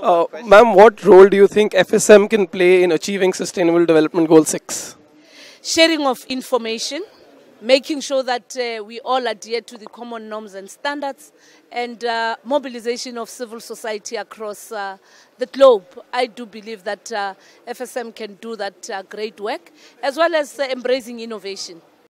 Uh, ma'am, what role do you think FSM can play in achieving Sustainable Development Goal 6? Sharing of information, making sure that uh, we all adhere to the common norms and standards, and uh, mobilization of civil society across uh, the globe. I do believe that uh, FSM can do that uh, great work, as well as uh, embracing innovation.